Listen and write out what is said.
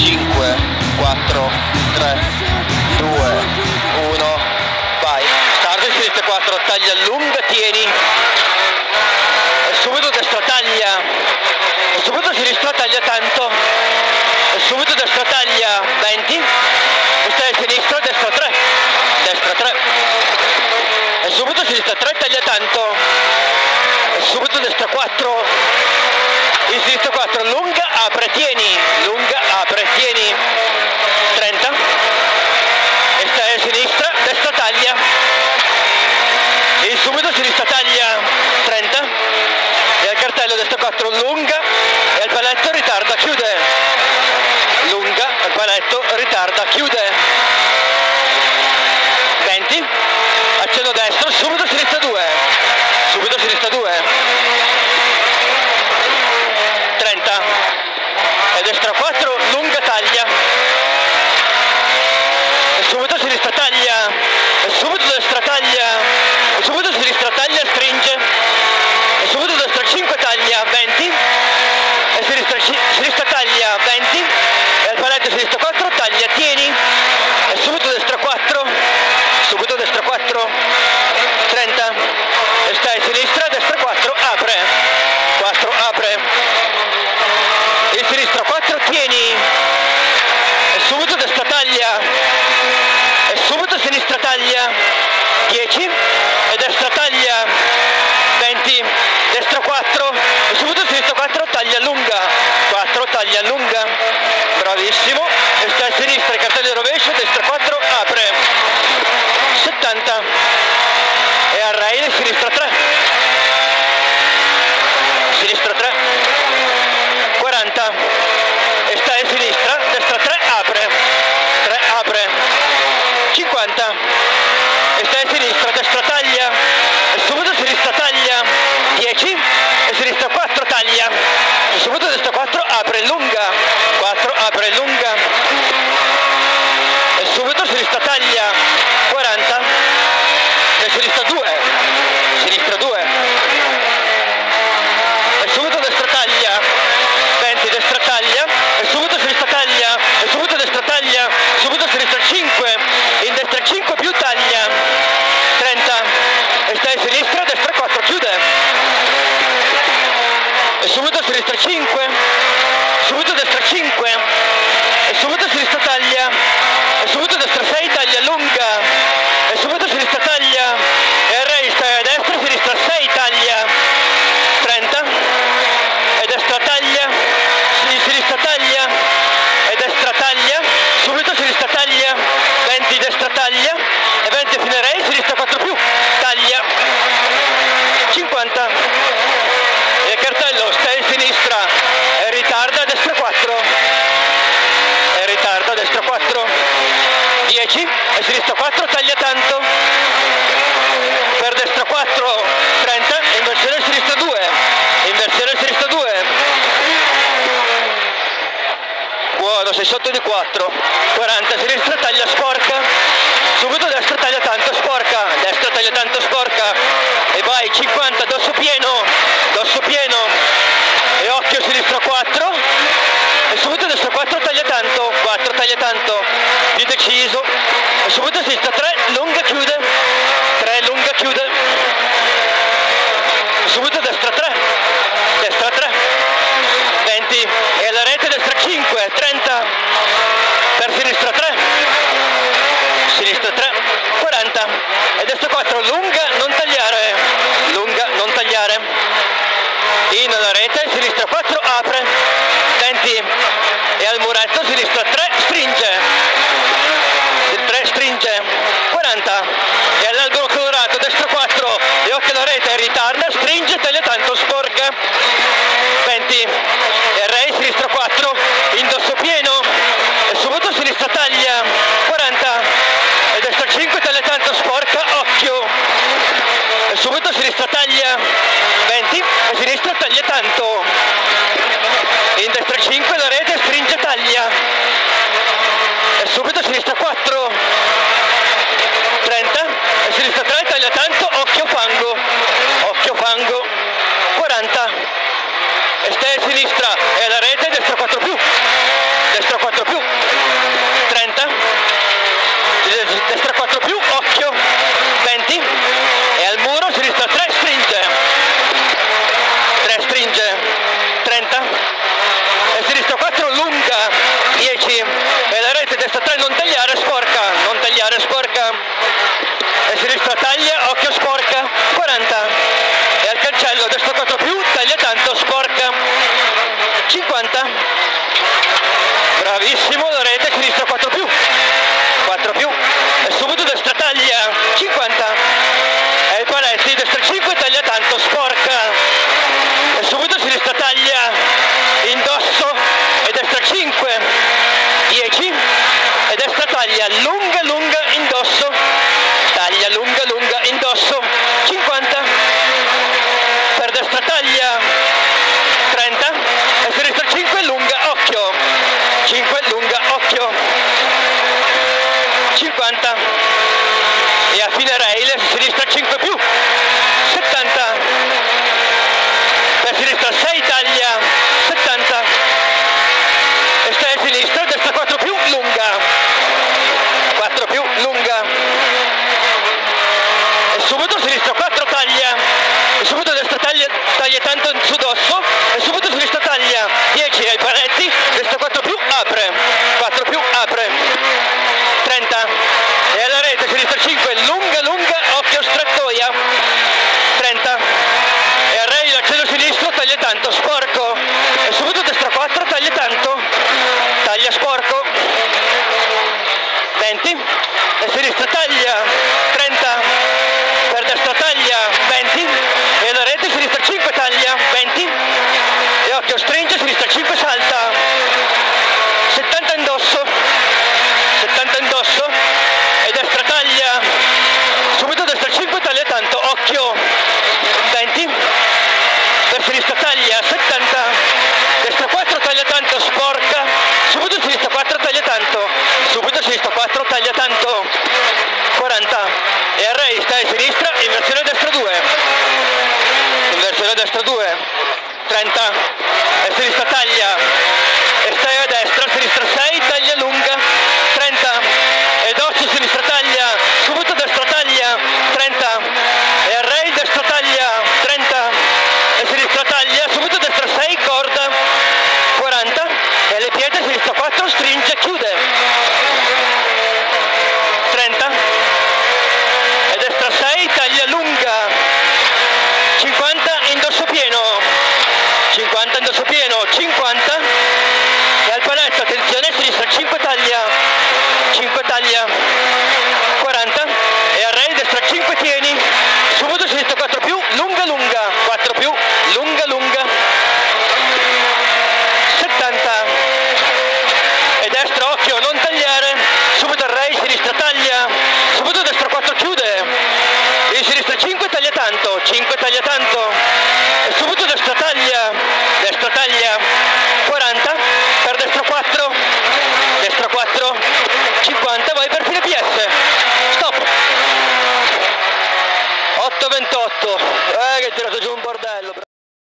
5, 4, 3, 2, 1, vai. Start in sinistra 4, taglia lunga, tieni. E subito destra taglia. E subito sinistra taglia tanto. E subito destra taglia 20. E stai a sinistra, destra 3. Destra 3. E subito sinistra 3, taglia tanto. E subito destra 4. In sinistra 4, lunga, apre, tieni. Lunga, apre, tieni. 30. E stai a sinistra, destra taglia. In subito sinistra taglia. 30. E al cartello destra 4, lunga. E al paletto ritarda, chiude. Lunga, al paletto ritarda, chiude. 20. Accenno destro, subito sinistra 2. Subito sinistra 2. 30 e destra 4 lunga taglia e subito sinistra taglia e subito destra taglia e subito sinistra taglia stringe e subito destra 5 taglia 20 e sinistra, ci- sinistra taglia 20 e al paletto sinistra 4 taglia tieni e subito destra 4 subito destra 4 30 e stai a sinistra destra 4 apre 4 apre in sinistra 4 tieni e subito destra taglia e subito sinistra taglia 10 e destra taglia 20 destra 4 e subito sinistra 4 taglia lunga. 4 taglia lunga. Bravissimo. E sta a sinistra cartello rovescio destra 4 apre. 70 e a rail sinistra 3 sinistra 3 40 e sta in sinistra, destra 3 apre, 3 apre, 50 10 e sinistra 4 taglia. Subito destra 4 apre lunga, 4 apre lunga e subito sinistra taglia, 40 e sinistra 2, sinistra 2 e subito destra taglia 20 destra taglia e subito sinistra taglia e subito destra taglia subito sinistra 5 in destra 5 più taglia 30 e stai a sinistra destra 4 chiude e subito sinistra 5 subito destra 5 e subito sinistra taglia e subito destra 6 taglia lunga e subito sinistra taglia e a rail stai a destra sinistra 6 taglia 30 e destra taglia si- sinistra taglia e destra taglia subito sinistra taglia 20 destra taglia e 20 fine rail sinistra 4 più taglia 50 e il cartello stai in sinistra e ritarda destra 4 e ritarda destra 4 10 e sinistra 4 taglia tanto per destra 4 30 inversione sinistra 2 inversione sinistra 2 buono sei sotto di 4 40 sinistra taglia sporca. Subito destra taglia tanto sporca destra taglia tanto sporca. E vai 50 dosso pieno dosso pieno. E occhio sinistra 4 e subito destra 4 taglia tanto 4 taglia tanto. Più deciso. E subito sinistra 3 lunga chiude 3 lunga chiude e subito destra 3 destra 3 20 e alla rete destra 5 30 per sinistra 3 sinistra 3 40 e destra 4 lunga non tagliare. Lunga non tagliare. In alla rete sinistra 4 apre. 20 e al muretto sinistra 3 stringe il 3 stringe 40 e all'albero colorato destra 4 e occhio alla rete ritarda stringe taglia Yeah. tanto en su Occhio 20 Destra sinistra taglia 70 Destra 4 taglia tanto sporca Subito sinistra 4 taglia tanto Subito sinistra 4 taglia tanto 40 E array stai sinistra Inversione destra 2 Inversione destra 2 30 E sinistra taglia E stai a destra Sinistra 6 taglia lunga 50 e al panetto attenzione sinistra 5 taglia 5 taglia 40 e al rail destra 5 tieni. Subito muto sinistro 4 più lunga lunga. 4 più lunga lunga. 70 e destra occhio non tagliare. Subito al rail sinistra taglia. Subito destra 4 chiude. E sinistra 5 taglia tanto 5 taglia tanto.